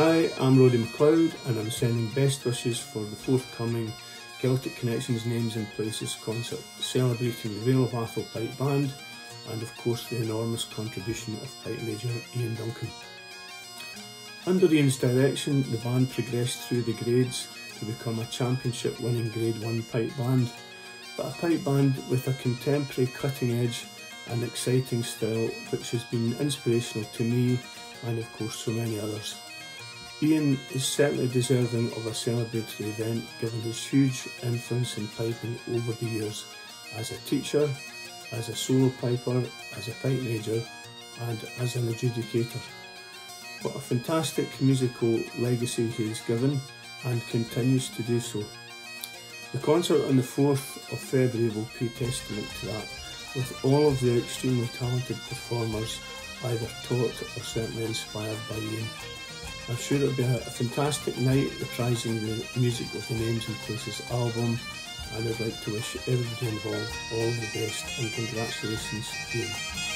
Hi, I'm Roddy MacLeod and I'm sending best wishes for the forthcoming Celtic Connections Names and Places concert celebrating the Vale of Atholl Pipe Band and of course the enormous contribution of Pipe Major Ian Duncan. Under Ian's direction, the band progressed through the grades to become a championship winning Grade 1 pipe band, but a pipe band with a contemporary cutting edge and exciting style which has been inspirational to me and of course so many others. Ian is certainly deserving of a celebratory event given his huge influence in piping over the years as a teacher, as a solo piper, as a pipe major and as an adjudicator. What a fantastic musical legacy he has given and continues to do so. The concert on the 4th of February will pay testament to that, with all of the extremely talented performers either taught or certainly inspired by Ian. I'm sure it'll be a, fantastic night reprising the music of the Names and Places album and I'd like to wish everybody involved all the best and congratulations Ian.